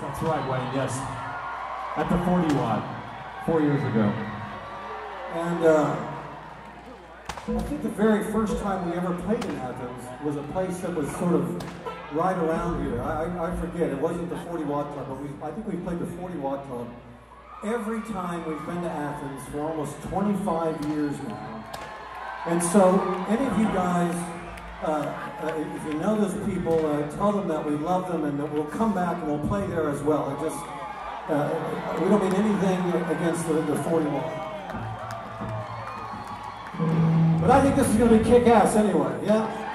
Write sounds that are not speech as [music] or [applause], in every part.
that's right, Wayne. Yes, at the 40 watt, four years ago. And uh, I think the very first time we ever played in Athens was a place that was sort of right around here. I, I, forget, it wasn't the 40 Watt Club, but we, I think we played the 40 Watt Club every time we've been to Athens for almost 25 years now. And so, any of you guys, uh, uh, if you know those people, uh, tell them that we love them and that we'll come back and we'll play there as well. Just, uh, we don't mean anything against the, the 40 Watt. But I think this is going to be kick ass anyway, yeah?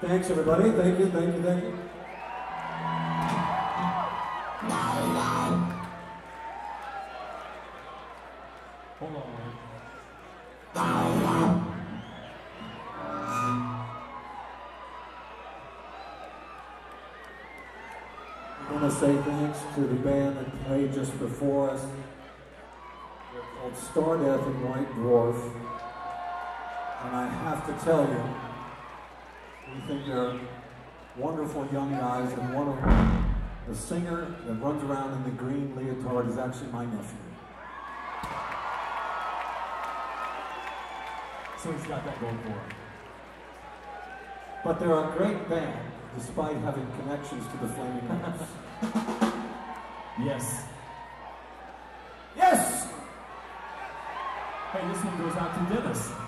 Thanks, everybody. Thank you, thank you, thank you. Just before us. They're called Stardeath and White Dwarf. And I have to tell you, we think they're wonderful young guys, and one of them, the singer that runs around in the green leotard, is actually my nephew. So he's got that going for him. But they're a great band, despite having connections to the Flaming Lips. [laughs] Yes! Hey, this one goes out to Dennis.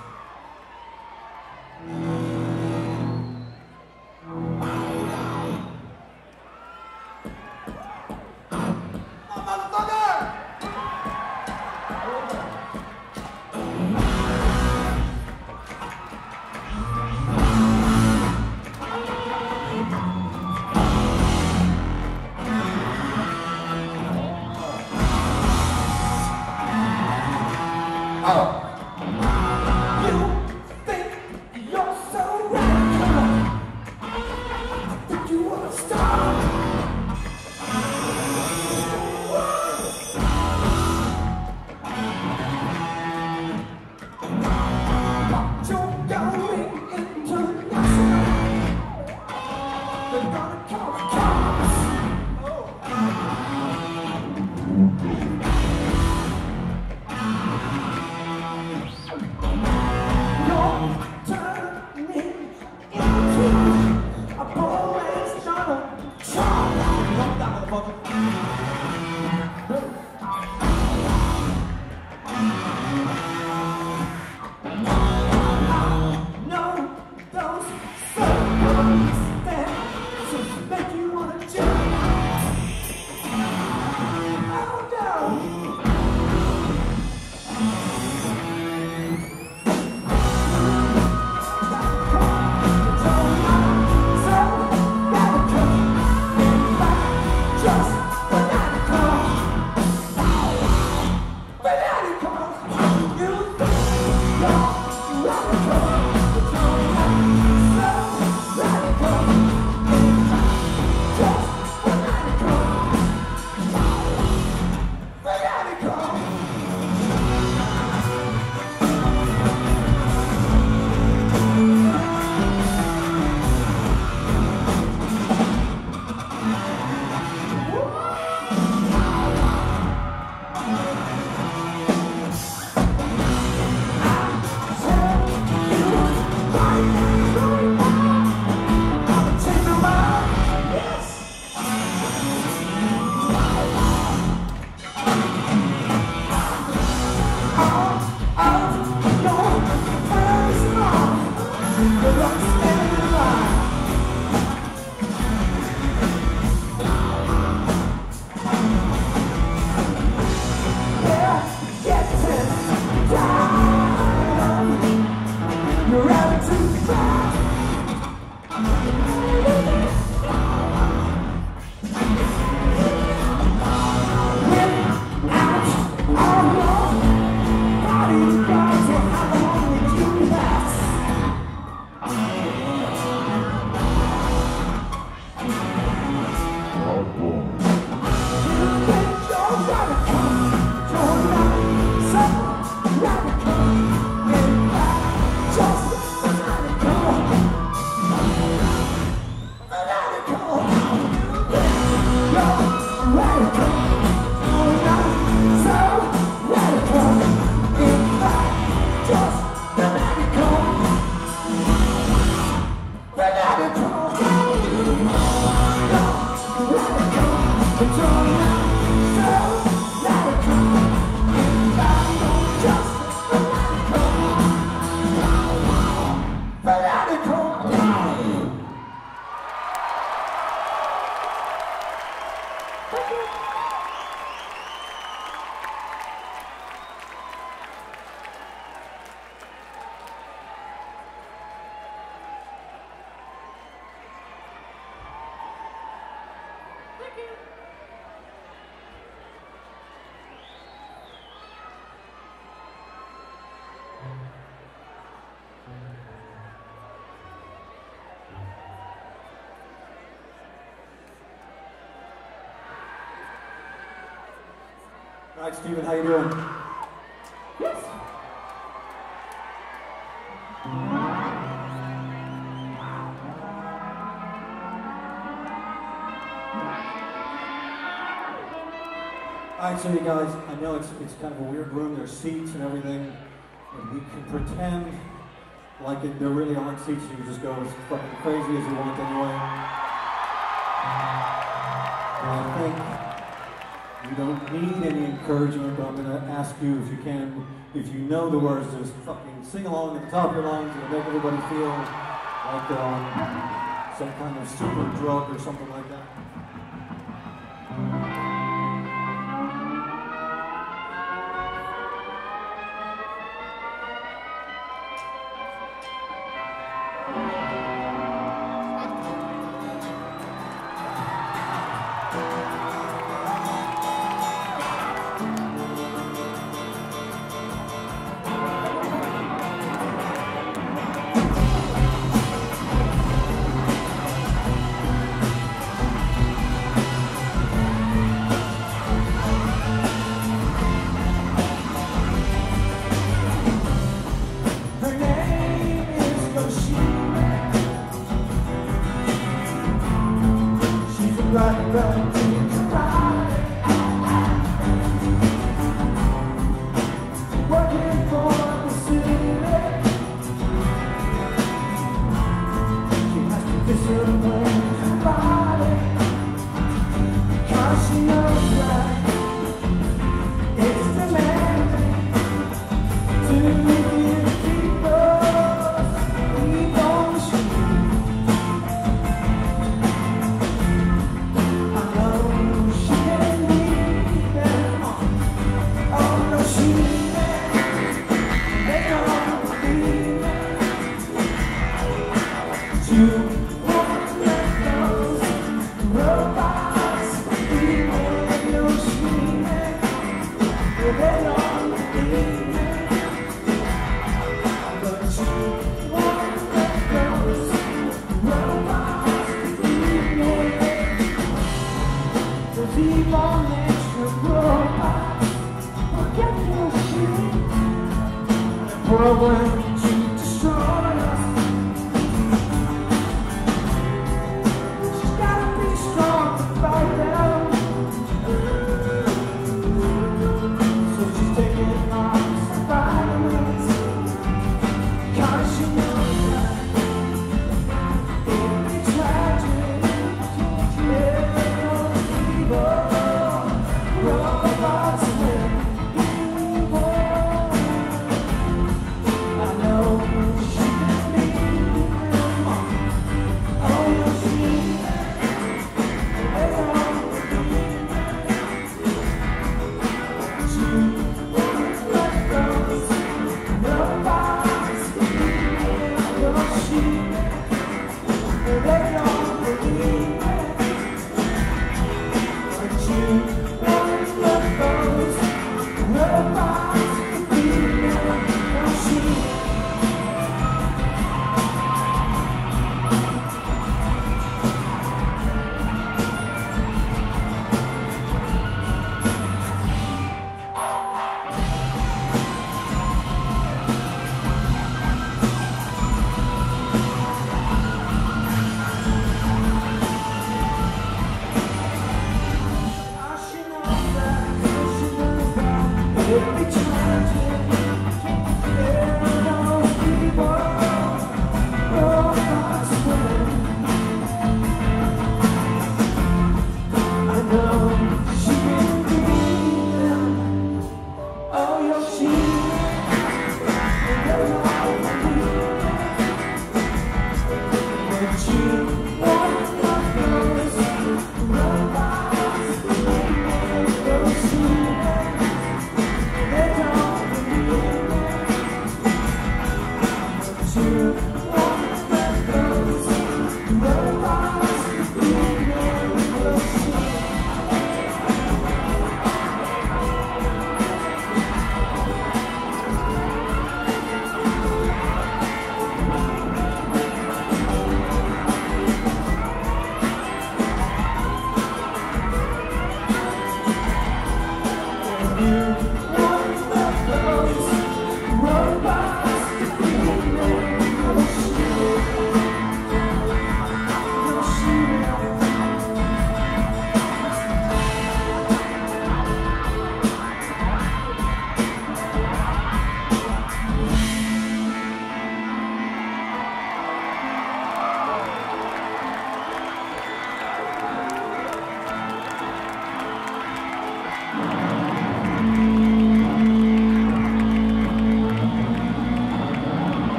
Hi, Steven. How you doing? Yes. All right, so you guys, I know it's, it's kind of a weird room. There's seats and everything, and we can pretend like it, there really aren't seats. You can just go as fucking crazy as you want anyway. And I think you don't need any encouragement, but I'm going to ask you if you can, if you know the words, just fucking sing along at the top of your lungs and make everybody feel like on some kind of super drug or something like that.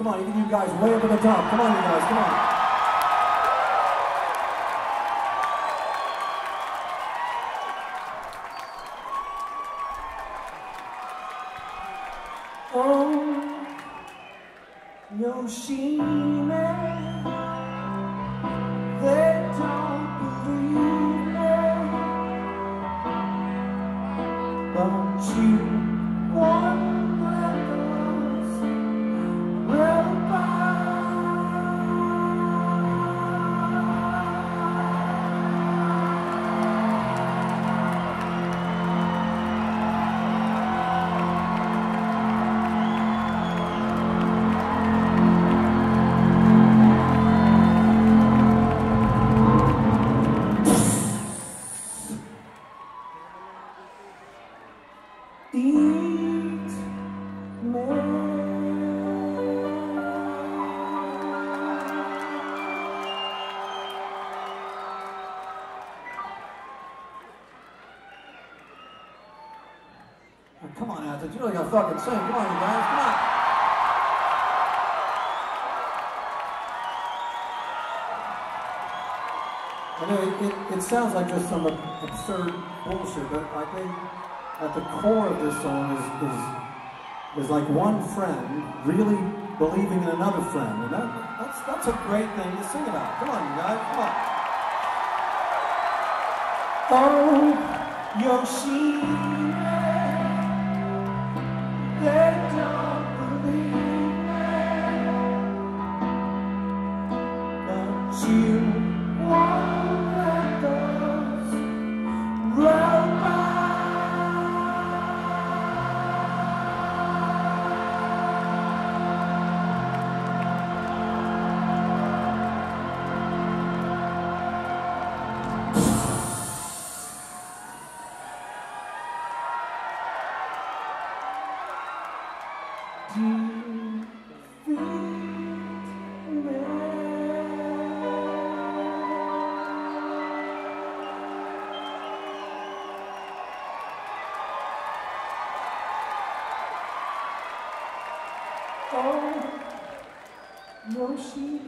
Come on, even you guys way up at the top. Come on, you guys, come on. Oh, Yoshimi, you gotta fucking. Come on, you guys. Come on. I know it, it, it sounds like just some absurd bullshit, but I think at the core of this song is, is, is like one friend really believing in another friend. And that, that's, that's a great thing to sing about. Come on, you guys. Come on. Oh, Yoshimi, you Yoshi.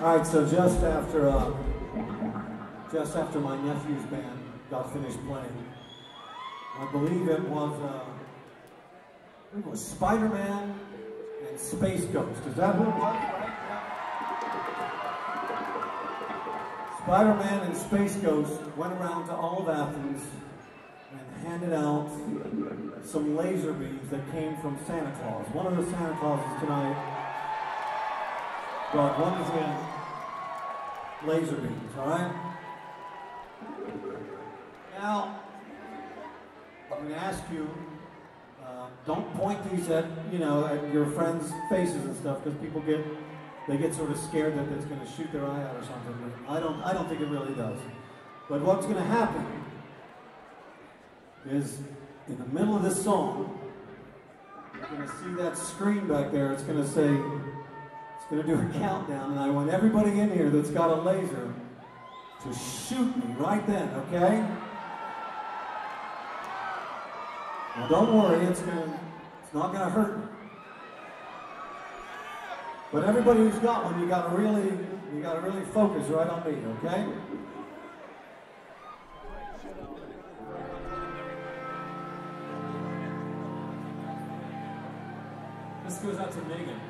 All right, so just after uh, just after my nephew's band got finished playing, I believe it was uh, it was Spider-Man and Space Ghost. Is that who it was? Spider-Man and Space Ghost went around to all of Athens and handed out some laser beams that came from Santa Claus. One of the Santa Clauses tonight brought one of the laser beams, all right? Now, I'm going to ask you, uh, don't point these at, you know, at your friends' faces and stuff, because people get, they get sort of scared that it's going to shoot their eye out or something. I don't, I don't think it really does. But what's going to happen is, in the middle of this song, you're going to see that screen back there. It's going to say, to do a countdown, and I want everybody in here that's got a laser to shoot me right then, okay? Now don't worry, it's gonna, it's not gonna hurt. me. But everybody who's got one, you gotta really, you gotta really focus right on me, okay? This goes out to Megan.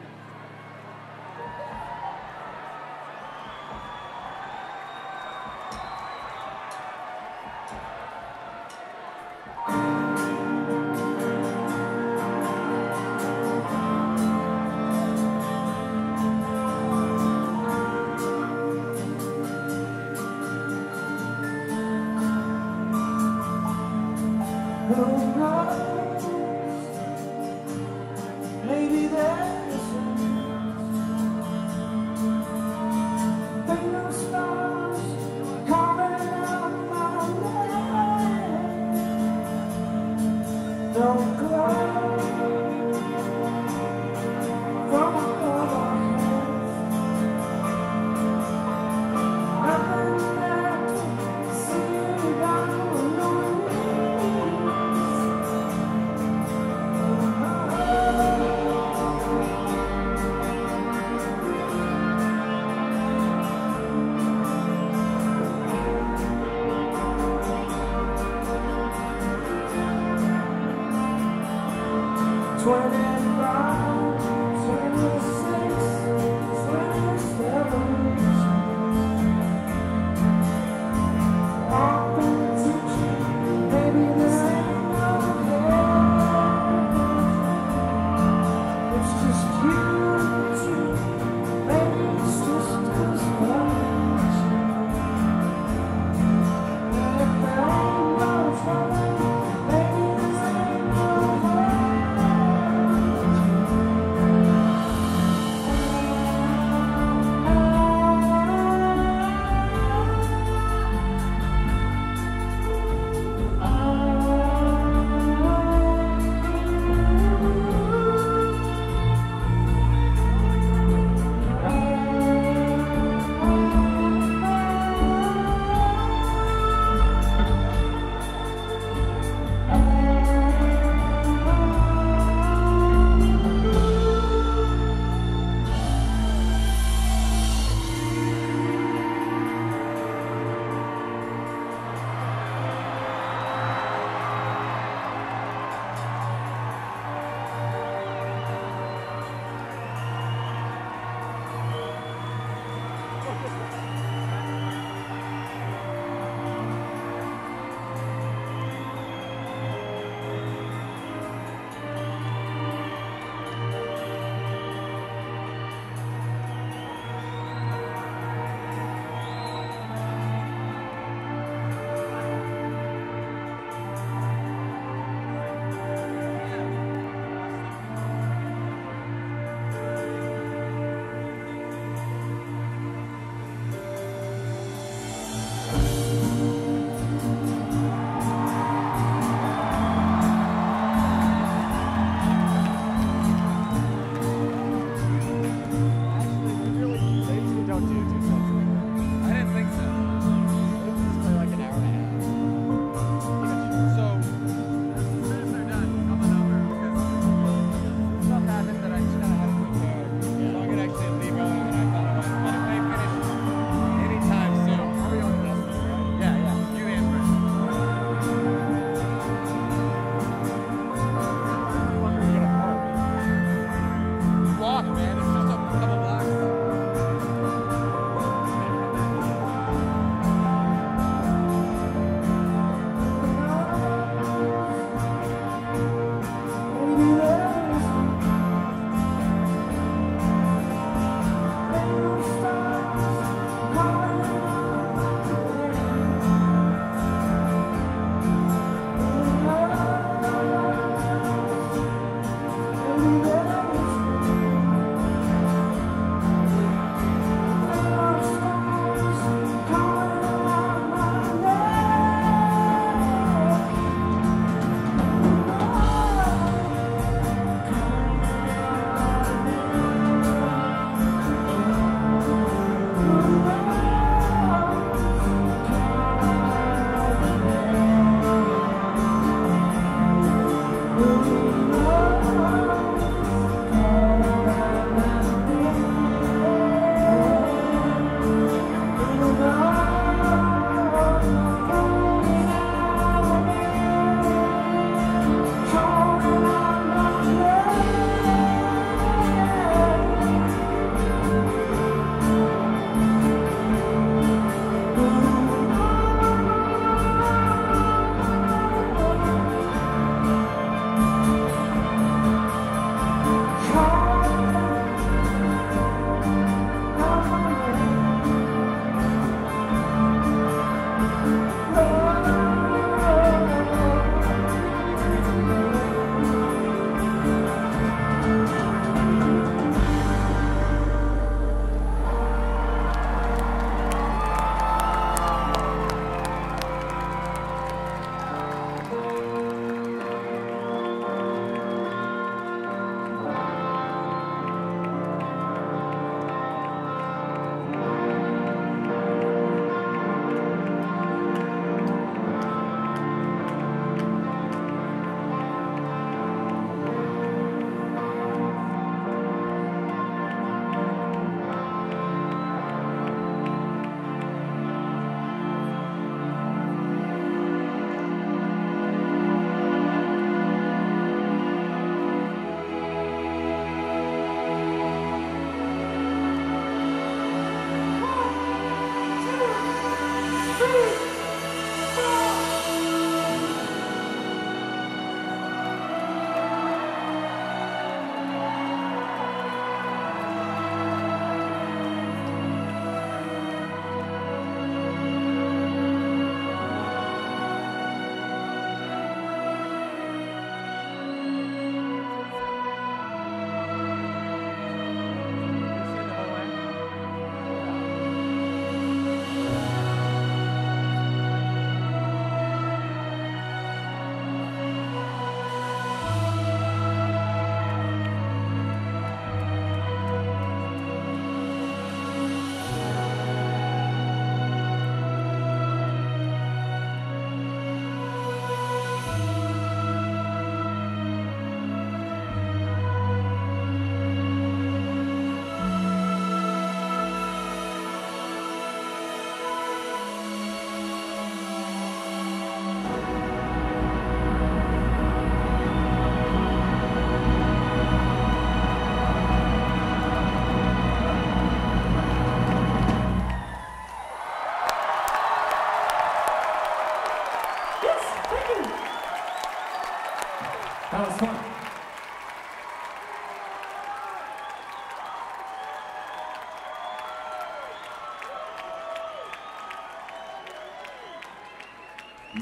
That was fun.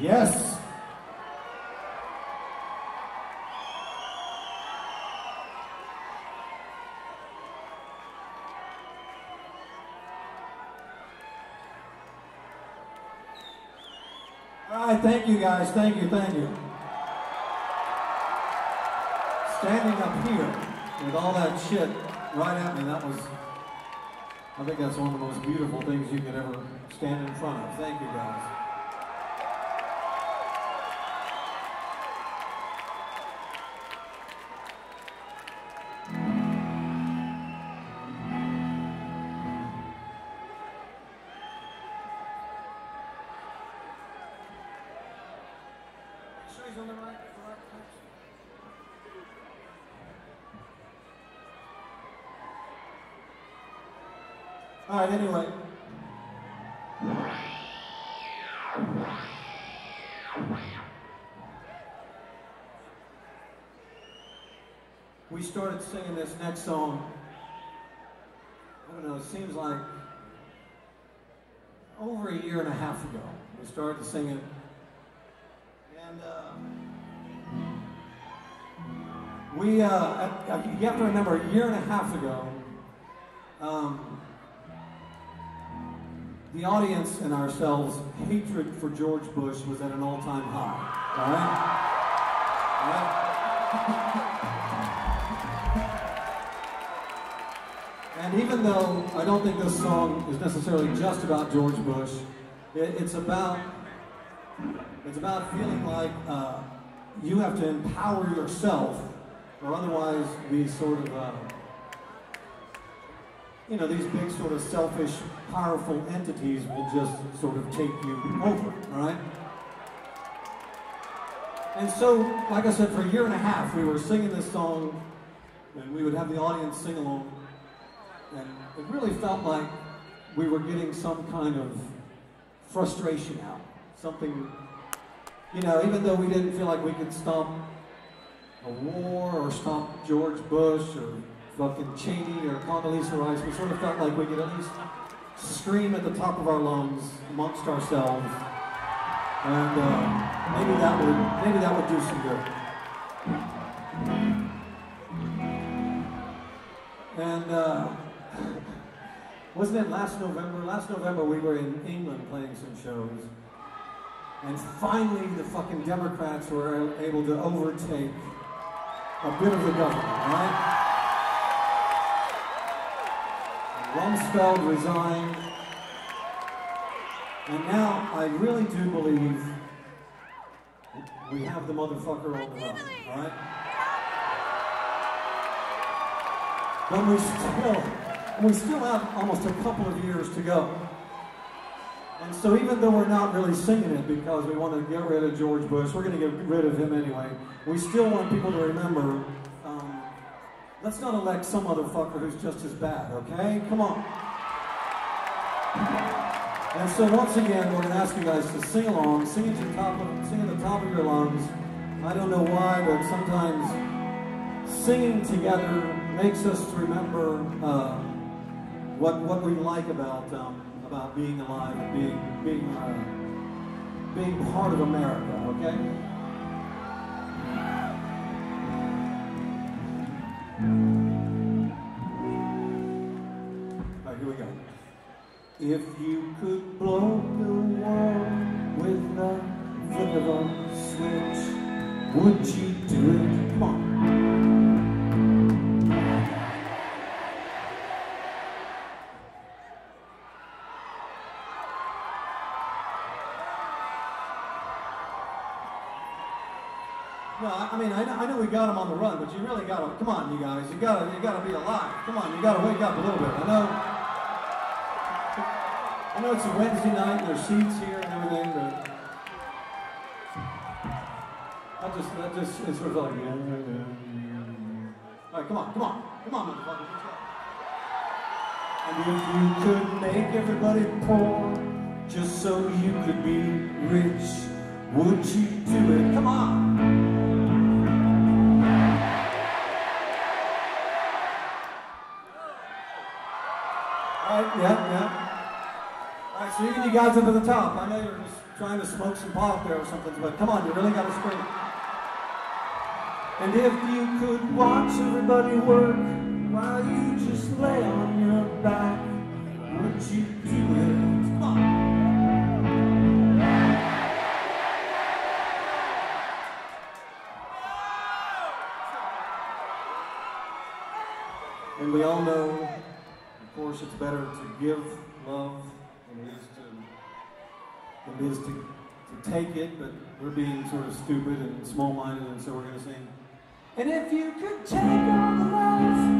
Yes. All right, thank you guys. Thank you, thank you. Here with all that shit right at me, that was, I think that's one of the most beautiful things you could ever stand in front of. Thank you guys. Singing this next song. I don't know, it seems like over a year and a half ago. We started to sing it. And uh, we, uh, you have to remember, a year and a half ago, um, the audience and ourselves' hatred for George Bush was at an all-time high. All right? All right? [laughs] And even though I don't think this song is necessarily just about George Bush, it, it's about it's about feeling like uh, you have to empower yourself, or otherwise be sort of, uh, you know, these big sort of selfish, powerful entities will just sort of take you over, all right? And so, like I said, for a year and a half, we were singing this song, and we would have the audience sing along, and it really felt like we were getting some kind of frustration out, something you know, even though we didn't feel like we could stop a war or stop George Bush or fucking Cheney or Condoleezza Rice, we sort of felt like we could at least scream at the top of our lungs amongst ourselves, and uh, maybe that would maybe that would do some good. And uh, wasn't it last November? Last November we were in England playing some shows. And finally, the fucking Democrats were able to overtake a bit of the government, right? Rumsfeld resigned. And now I really do believe we have the motherfucker on the run, right? But we still, we still have almost a couple of years to go. And so even though we're not really singing it because we want to get rid of George Bush, we're going to get rid of him anyway. We still want people to remember, um, let's not elect some other fucker who's just as bad, okay? Come on. And so once again, we're going to ask you guys to sing along, sing at the top of, sing at the top of your lungs. I don't know why, but sometimes singing together makes us remember uh, what what we like about um, about being alive and being being uh, being part of America. Okay. All right, here we go. If you could blow the world with the flick of a switch, would you do it? I I mean, I know, I know we got him on the run, but you really got to, come on, you guys, you got to, you got to be alive. Come on, you got to wake up a little bit. I know, I know it's a Wednesday night and there's seats here and everything, but I just, that just, it's sort of like, yeah, yeah, yeah. All right, come on, come on, come on, motherfucker. And if you could make everybody poor just so you could be rich, would you do it? Come on. yeah, yeah. All right, so you can you guys up at the top. I know you're just trying to smoke some pot there or something, but come on, you really got to scream. And if you could watch everybody work while you just lay on your back, would you do it? Come. And we all know course, it's better to give love than it is to, than it is to, to take it, but we're being sort of stupid and small-minded, and so we're going to sing, And if you could take all the love...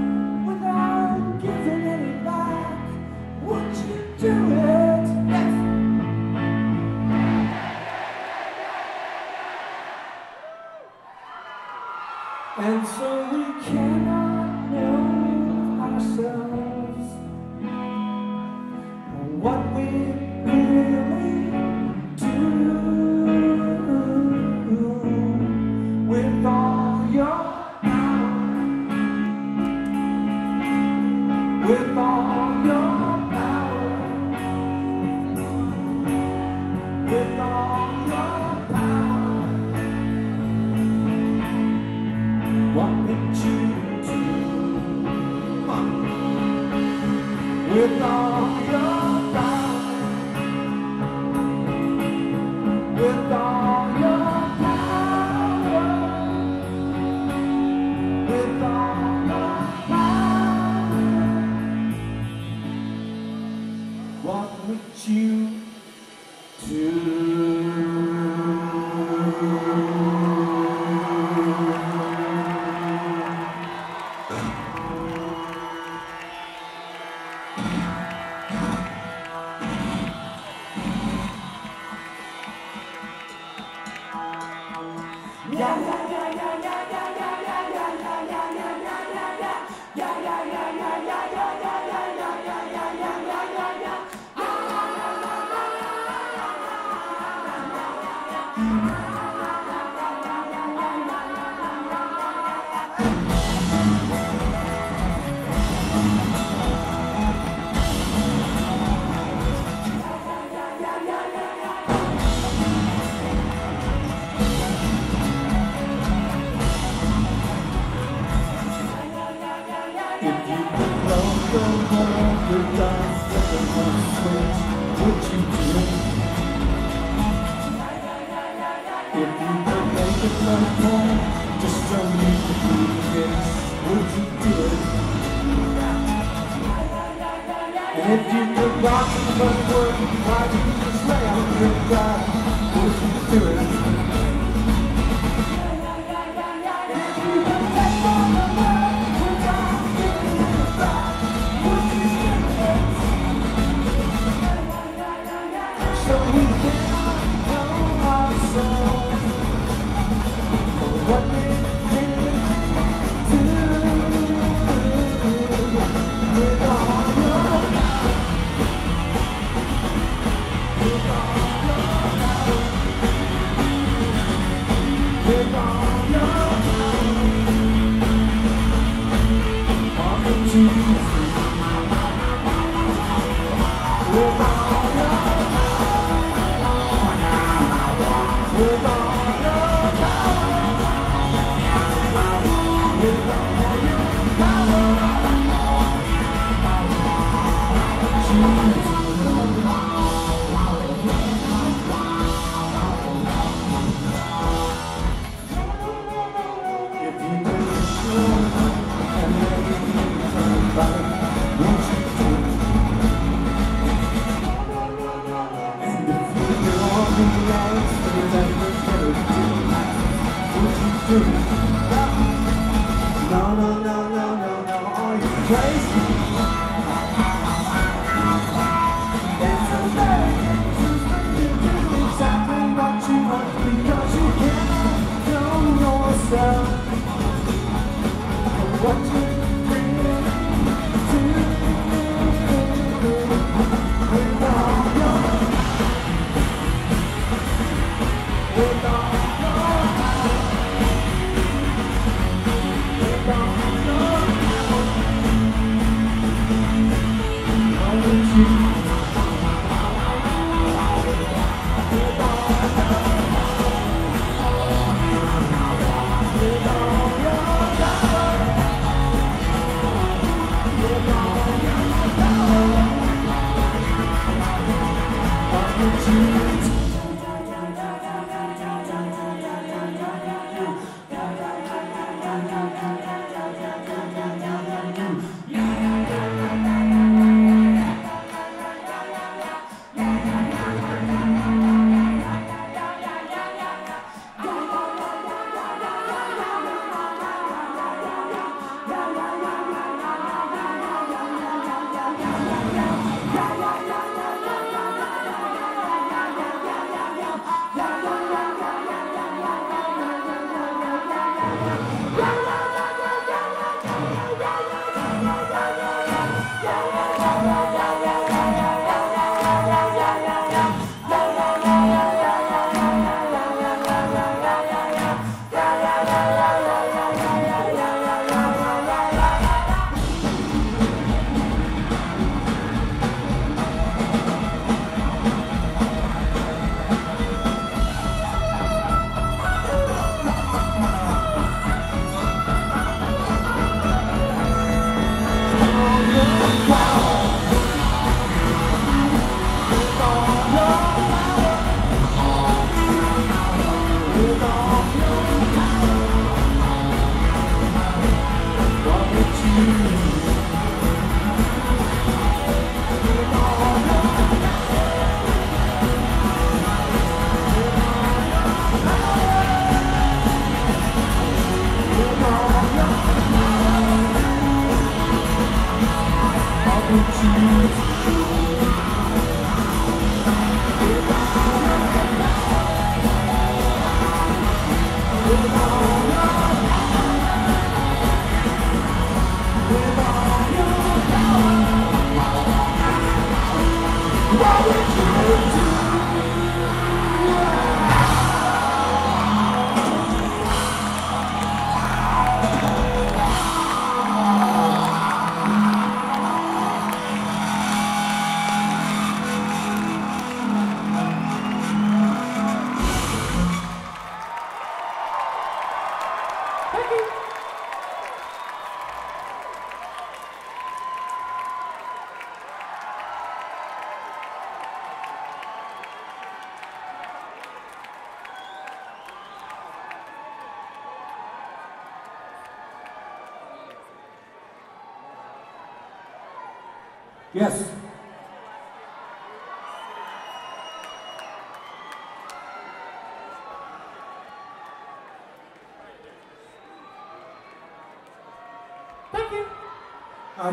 Yeah.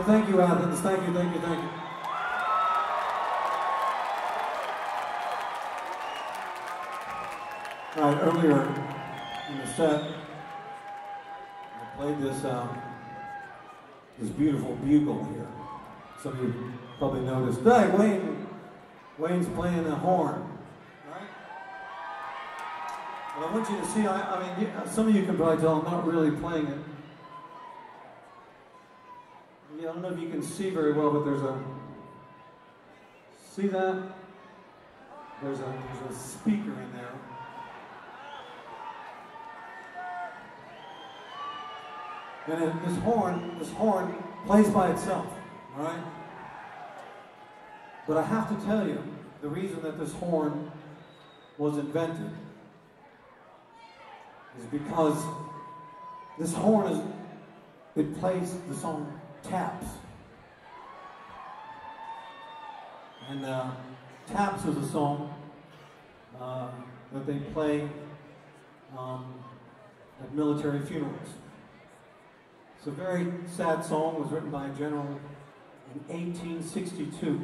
Thank you, Athens. Thank you, thank you, thank you. All right, earlier in the set, I played this um, this beautiful bugle here. Some of you probably noticed. Hey, Wayne, Wayne's playing the horn, right? Well, I want you to see. I, I mean, some of you can probably tell I'm not really playing it. Yeah, I don't know if you can see very well, but there's a. See that? There's a there's a speaker in there. And it, this horn, this horn plays by itself, all right? But I have to tell you, the reason that this horn was invented is because this horn is, it plays the song Taps. And uh, Taps is a song uh, that they play um, at military funerals. It's a very sad song. It was written by a general in 1862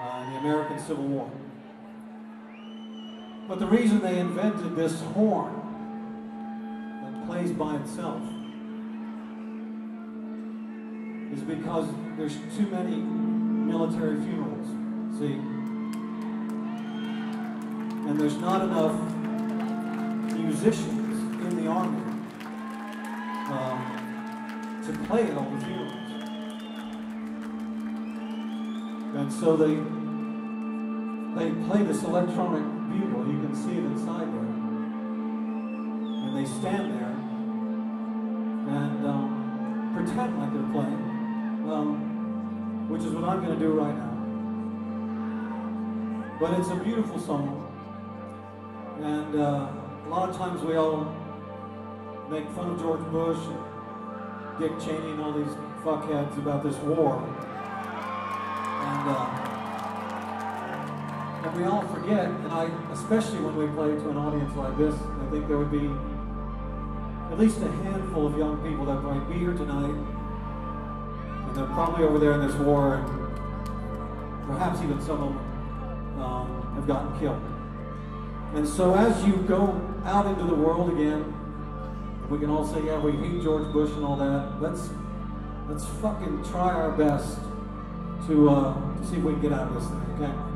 uh, in the American Civil War. But the reason they invented this horn that plays by itself is because there's too many military funerals, see? And there's not enough musicians in the army um, to play at all the funerals. And so they they play this electronic bugle. You can see it inside there. And they stand there and um, pretend like they're playing, um, which is what I'm going to do right now. But it's a beautiful song. And uh, a lot of times we all make fun of George Bush and Dick Cheney and all these fuckheads about this war. And, uh, and we all forget, and I, especially when we play to an audience like this, I think there would be at least a handful of young people that might be here tonight, they're probably over there in this war, and perhaps even some of them um, have gotten killed. And so as you go out into the world again, we can all say, yeah, we hate George Bush and all that. Let's let's fucking try our best to uh, to see if we can get out of this thing, okay?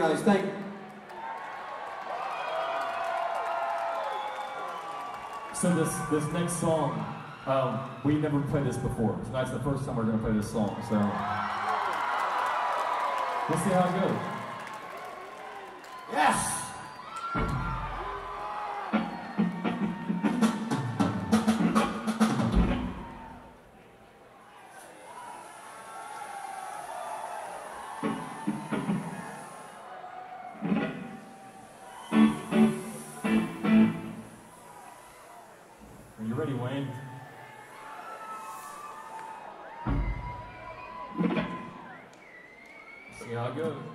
Guys. Thank. So this this next song, um, we never played this before. Tonight's the first time we're gonna play this song. So we'll see how it goes. See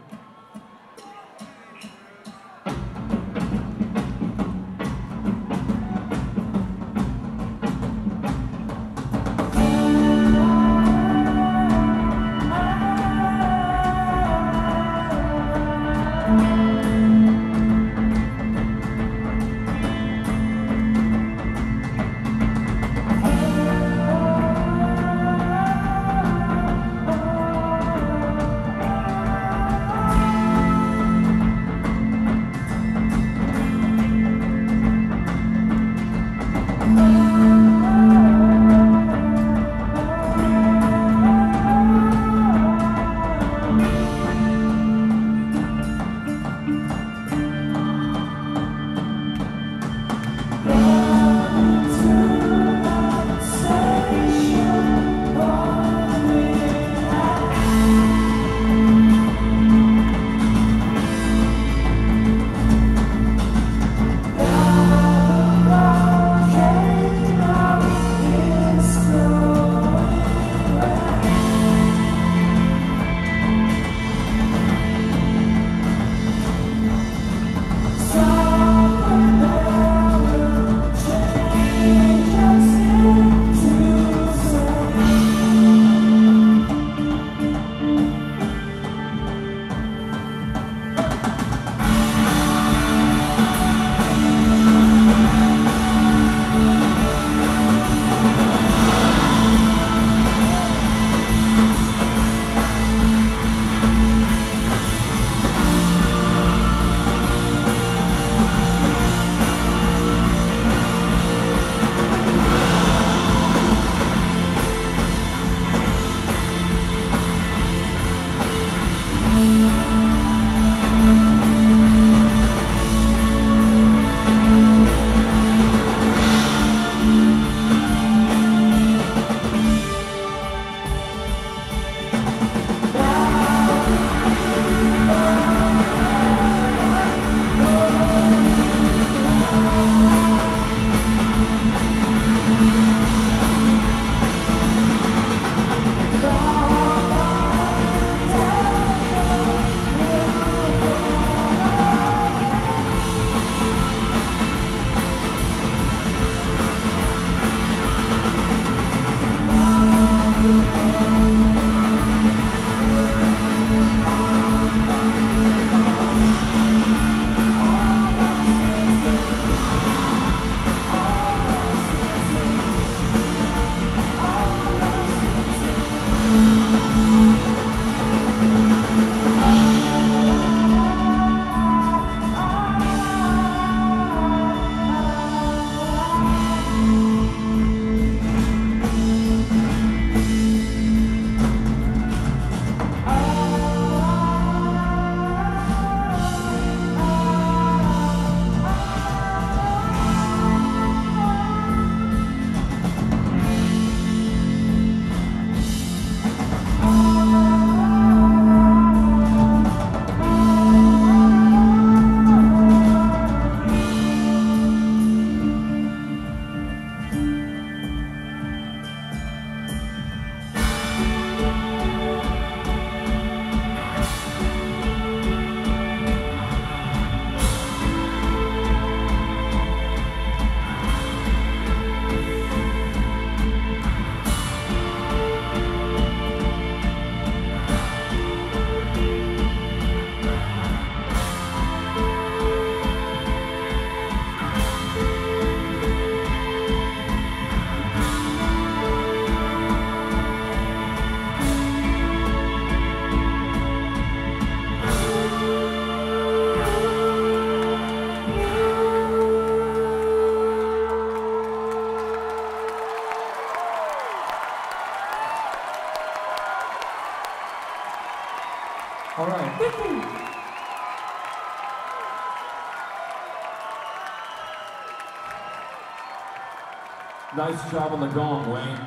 Nice job on the gong, Wayne.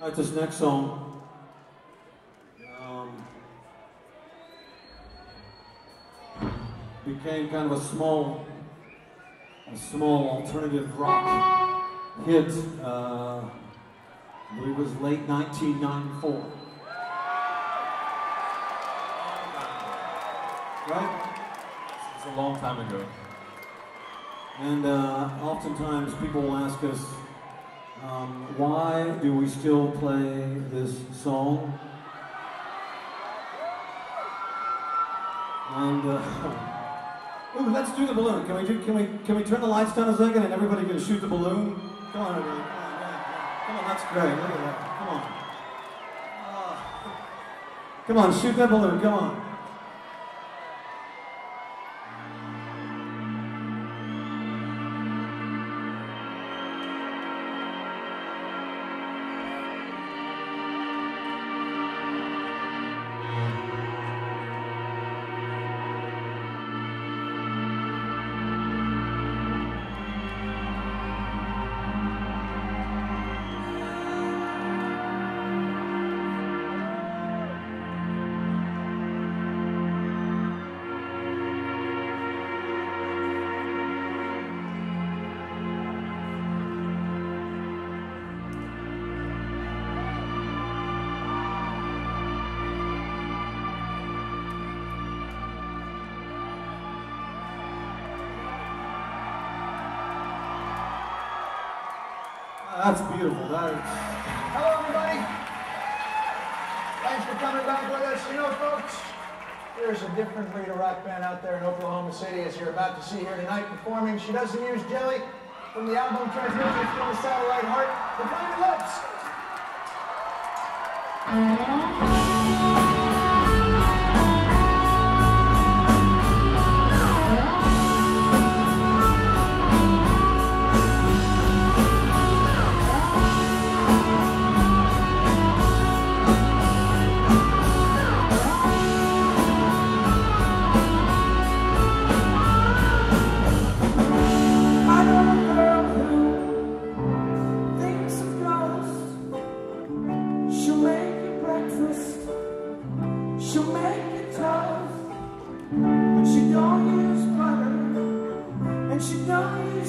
Right, this next song. Um, became kind of a small, a small alternative rock hit. Uh, I believe it was late 1994. Right? It's a long time ago. And uh, oftentimes people will ask us, um, why do we still play this song? And uh, [laughs] ooh, let's do the balloon. Can we do, can we can we turn the lights down a second and everybody can shoot the balloon? Come on, everybody. Come on. That's great. Look at that. Come on. Ah. [laughs] Come on, shoot that balloon. Come on. Different breed of rock band out there in Oklahoma City, as you're about to see here tonight performing. She doesn't use jelly from the album Transmissions from the Satellite Heart. The Blinded Lips. Butter. And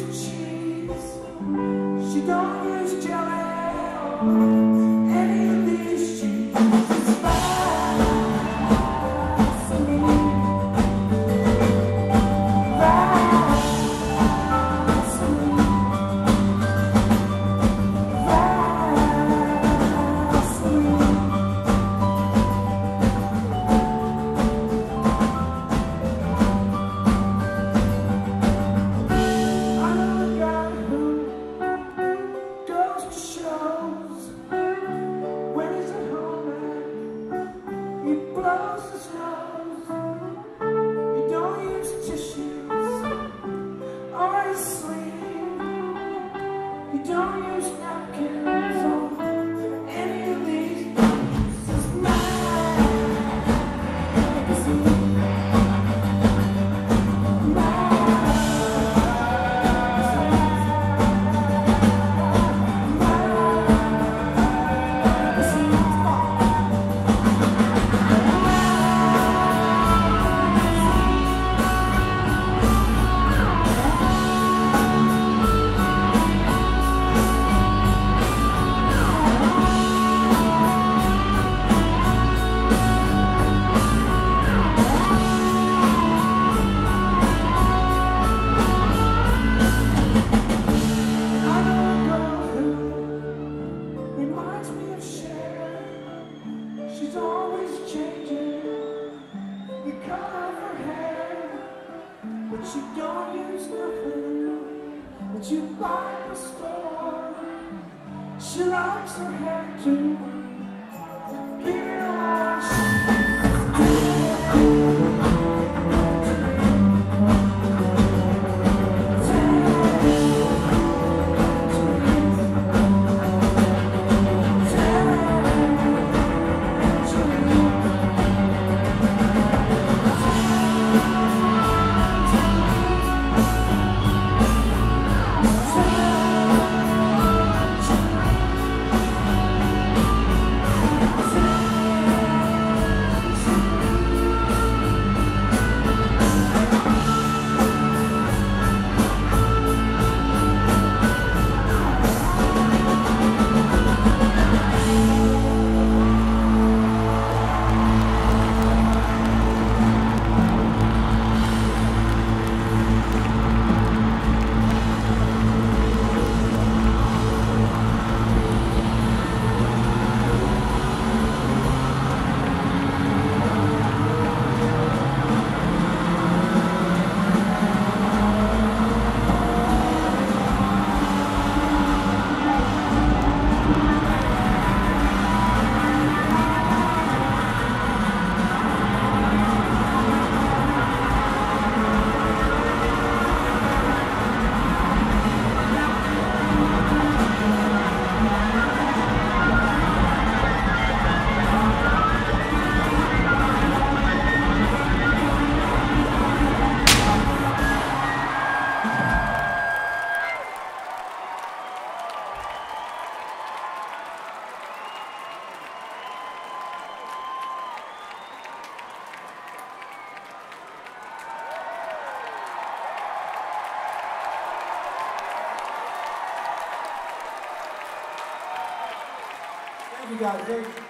Thank you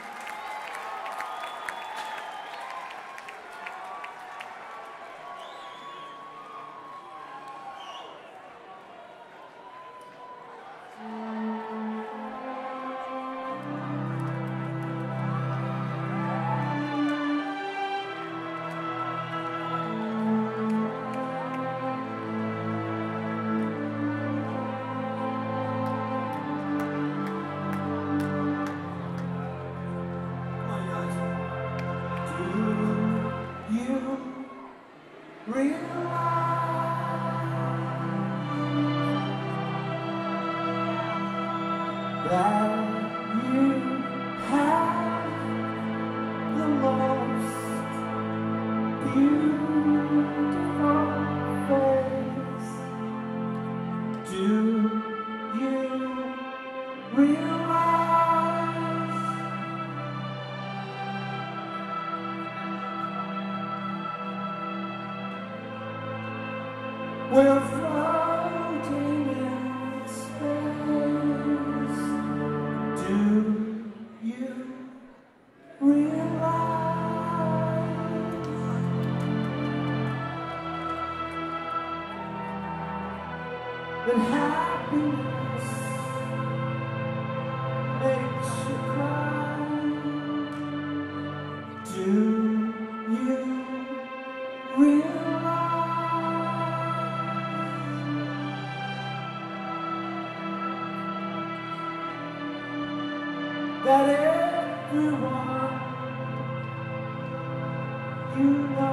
that everyone you know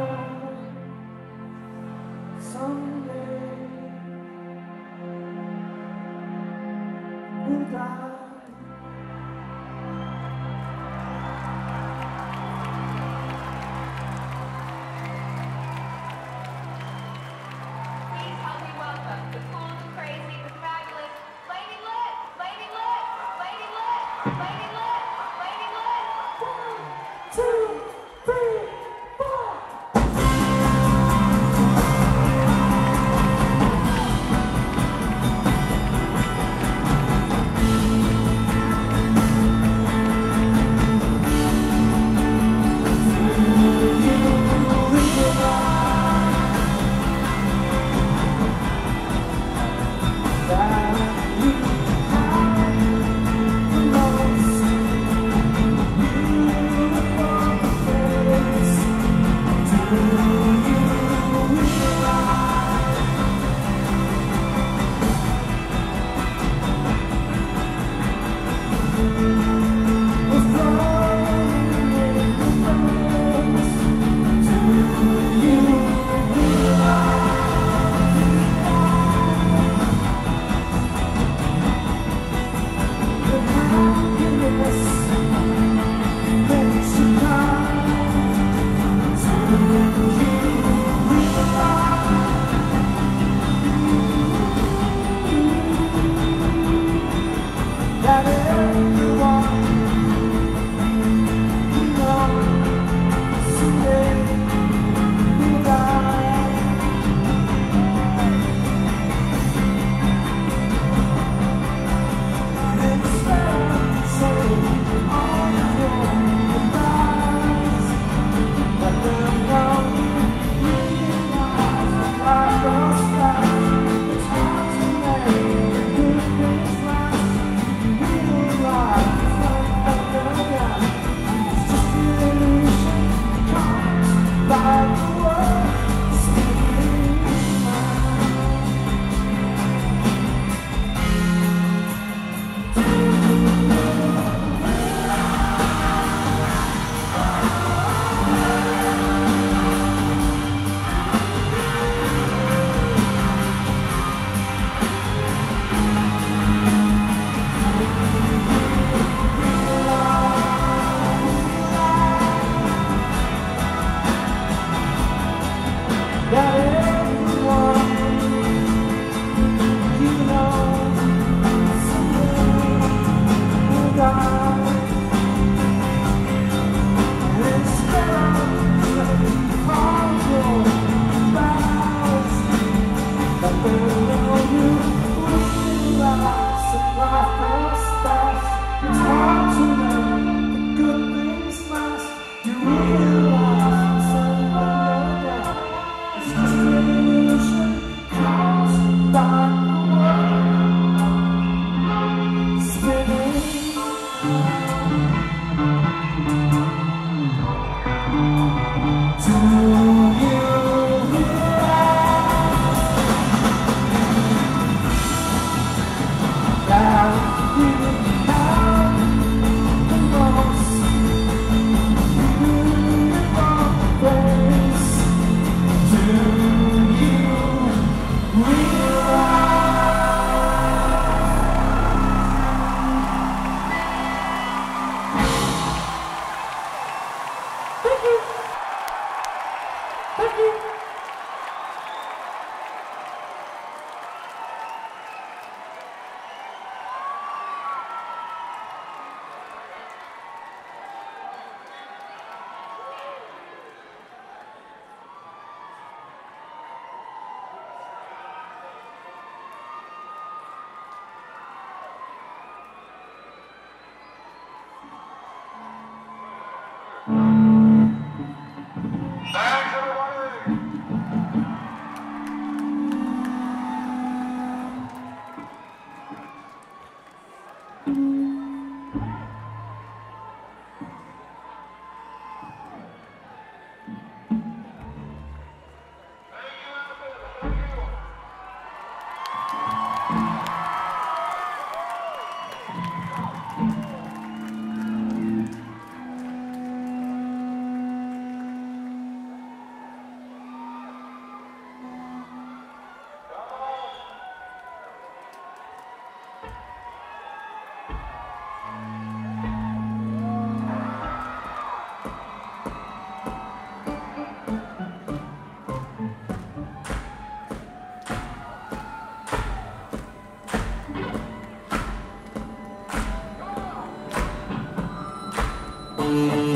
Yes! [laughs]